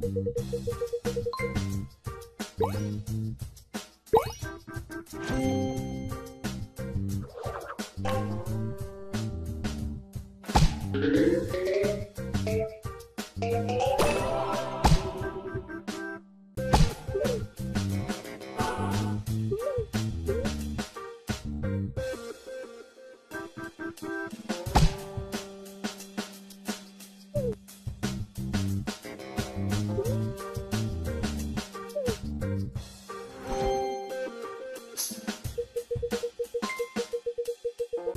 Thank you.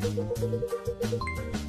¡Gracias!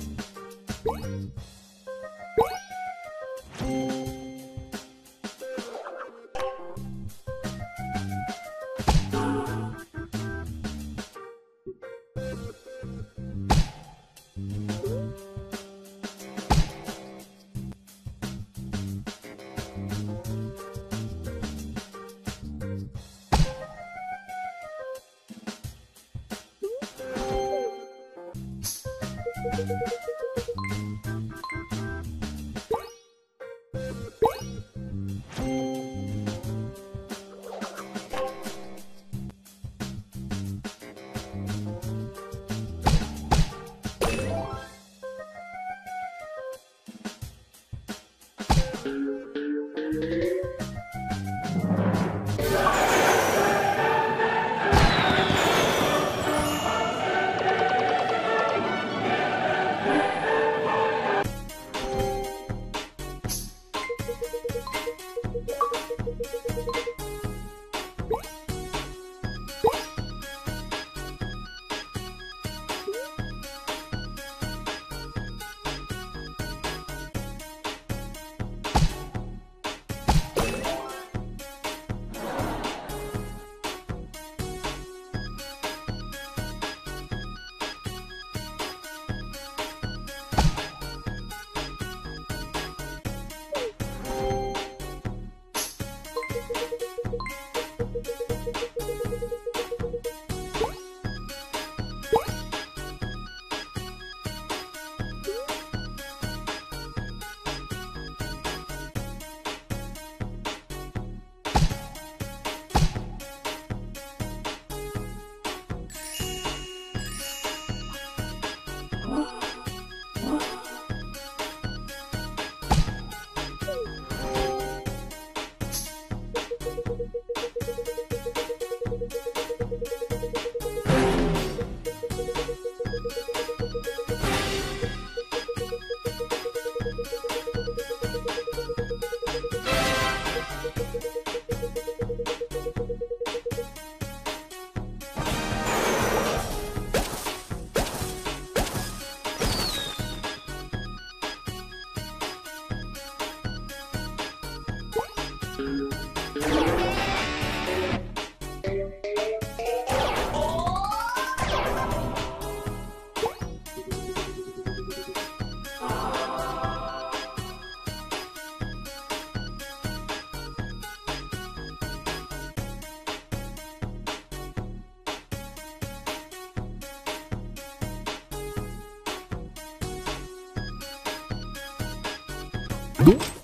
Dum.